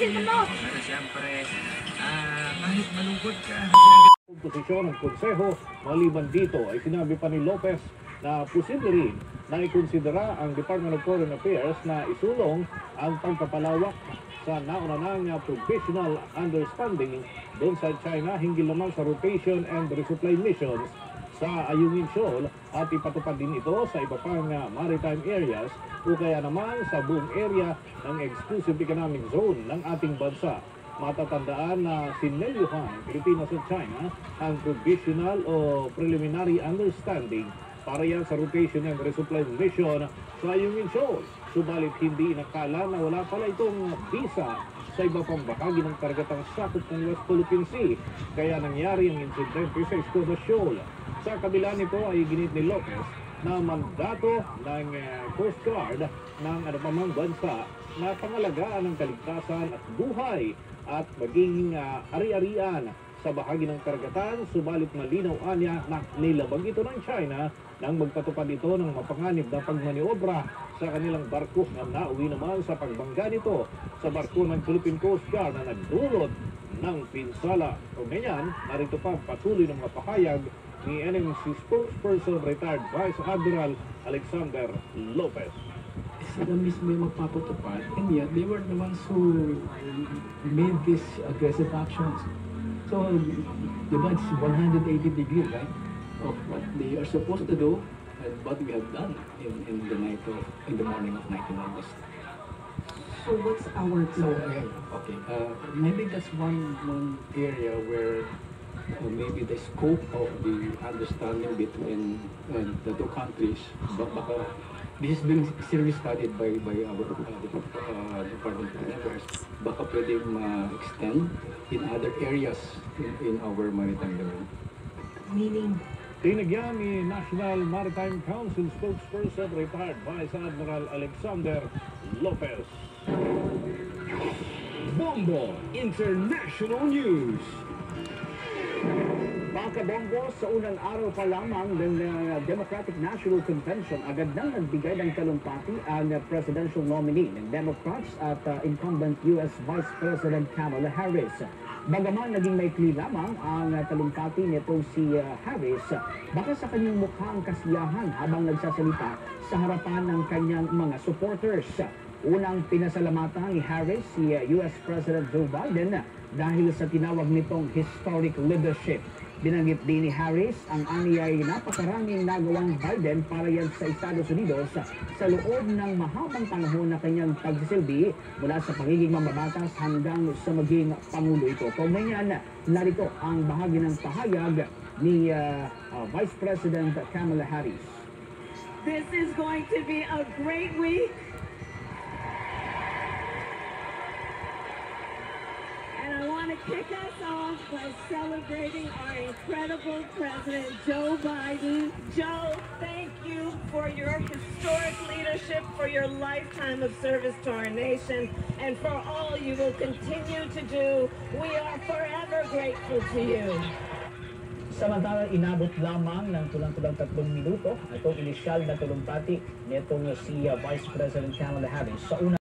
cellphone mo. Ah, kahit ka, posisyon ng konseho. Maliban dito ay sinabi pa ni Lopez na posible rin na ikonsidera ang Department of Foreign Affairs na isulong ang pagpapalawak sa nauna ng provisional understanding doon sa China hinggil naman sa rotation and resupply missions sa Ayungin Shoal at ipatupad din ito sa iba pang uh, maritime areas o kaya naman sa buong area ng exclusive economic zone ng ating bansa matatandaan na sinelyuhan ng Pilipinas at China ang provisional o preliminary understanding para yan sa rotation and resupply mission sa Ayungin Shoal. Subalit hindi nakala na wala pala itong visa sa iba pang bahagi ng kargatang sakop ng West Philippine Sea. Kaya nangyari ang insidente sa Escoda Shoal. Sa kabila nito ay ginit ni Lopez na mandato ng eh, Coast Guard ng anumang bansa na pangalagaan ang kaligtasan at buhay at maging ah, ari-arian sa bahagi ng karagatan, subalit malinaw anya na nilabag ito ng China nang magpatupad ito ng mapanganib na pagmaniobra sa kanilang barko na nauwi naman sa pagbangga nito sa barko ng Philippine Coast Guard na nagdulot ng pinsala. O ganyan, narito pa ang patuloy ng mga pahayag ni NMC spokesperson retired Vice Admiral Alexander Lopez. sila mismo yung magpapatupad and yet they were the ones who made these aggressive actions. So, di ba, it's 180 degree, right, of what they are supposed to do and what we have done in, in the night of, in the morning of 19 August. So what's our So, uh, okay, uh, maybe that's one, one area where uh, maybe the scope of the understanding between uh, the two countries, but baka this is being seriously studied by, by our uh, Dep- uh, Department of Affairs, baka pwede ma-extend in other areas in, in our maritime domain. Meaning, Tinagyan ni National Maritime Council spokesperson retired Vice Admiral Alexander Lopez. Bombo International News. Pakabonggo sa unang araw pa lamang ng uh, Democratic National Convention, agad nang nagbigay ng talumpati ang uh, presidential nominee ng Democrats at uh, incumbent U.S. Vice President Kamala Harris. Bagaman naging maikli lamang ang uh, talumpati nito si uh, Harris, baka sa kanyang mukhang kasiyahan habang nagsasalita sa harapan ng kanyang mga supporters. Unang pinasalamatan ni Harris si uh, U.S. President Joe Biden dahil sa tinawag nitong historic leadership. Binanggit din ni Harris ang aniyay napakaraming nagawang Biden para yan sa Estados Unidos sa loob ng mahabang panahon na kanyang pagsisilbi mula sa pagiging mambabatas hanggang sa maging pangulo ito. Kaugnay niyan, narito ang bahagi ng pahayag ni uh, uh, Vice President Kamala Harris. This is going to be a great week. Kick us off by celebrating our incredible President Joe Biden. Joe, thank you for your historic leadership, for your lifetime of service to our nation, and for all you will continue to do. We are forever grateful to you. Samantalang inabot lamang ng tulang-tulang tatlong minuto itong inisyal na tulumpati nitong si Vice President Kamala Harris sa una